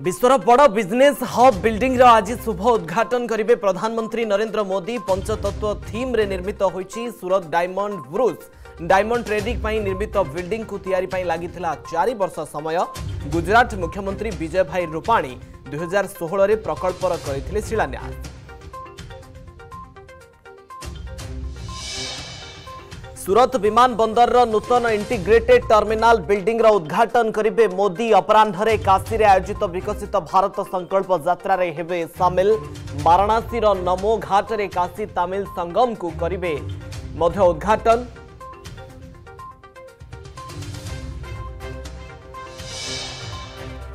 विश्वर बड़ business hub building आज शुभ उद्घाटन करेंगे प्रधानमंत्री नरेंद्र मोदी पंचतत्व थीम रे निर्मित Surat Diamond Bourse diamond trading निर्मित बिल्डिंग को तैयारी लगी चार समय गुजरात मुख्यमंत्री विजय भाई रूपाणी दुई हजार षोह प्रकल्पर कर शिलान्यास सुरत विमान बन्दर नूतन इंटीग्रेटेड टर्मिनाल बिल्डिंग रा उद्घाटन गरे मोदी अपराह काशी आयोजित विकसित भारत सङ्कल्प जात्रा वाराणसी र नमो घाट्र काशी संगम को करे उद्घाटन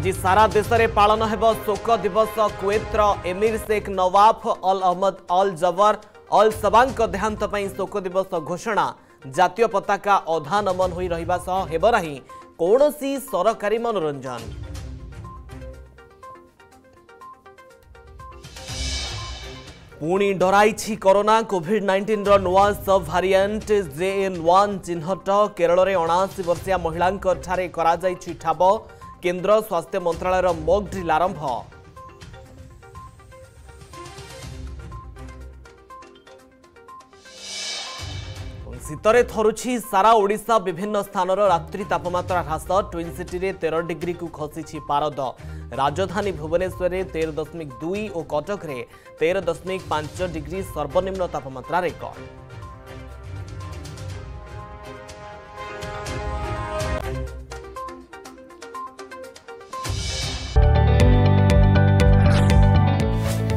आज सारा देशले पालन हे शोक दिवस कुवत एमिर शेख नवाफ अल अहमद अल जवर अल सबाङको देहांत शोक दिवस घोषणा ଜାତୀୟ ପତାକା ଅଧା ନମନ ହୋଇ ରହିବା ସହ ହେବ ନାହିଁ କୌଣସି ସରକାରୀ ମନୋରଞ୍ଜନ ପୁଣି ଡରାଇଛି କରୋନା କୋଭିଡ୍ ନାଇଣ୍ଟିନ୍ର ନୂଆ ସବ୍ ଭାରିଏଣ୍ଟ ଜେଏନ୍ ୱାନ୍ ଚିହ୍ନଟ କେରଳରେ ଅଣାଅଶୀ ବର୍ଷିଆ ମହିଳାଙ୍କଠାରେ କରାଯାଇଛି ଠାବ କେନ୍ଦ୍ର ସ୍ୱାସ୍ଥ୍ୟ ମନ୍ତ୍ରଣାଳୟର ମକ୍ ଡ୍ରିଲ୍ ଆରମ୍ଭ ଶୀତରେ ଥରୁଛି ସାରା ଓଡ଼ିଶା ବିଭିନ୍ନ ସ୍ଥାନର ରାତ୍ରି ତାପମାତ୍ରା ହ୍ରାସ ଟ୍ୱିନ୍ ସିଟିରେ ତେର ଡିଗ୍ରୀକୁ ଖସିଛି ପାରଦ ରାଜଧାନୀ ଭୁବନେଶ୍ୱରରେ ତେର ଦଶମିକ ଦୁଇ ଓ କଟକରେ ତେର ଦଶମିକ ପାଞ୍ଚ ଡିଗ୍ରୀ ସର୍ବନିମ୍ନ ତାପମାତ୍ରା ରେକର୍ଡ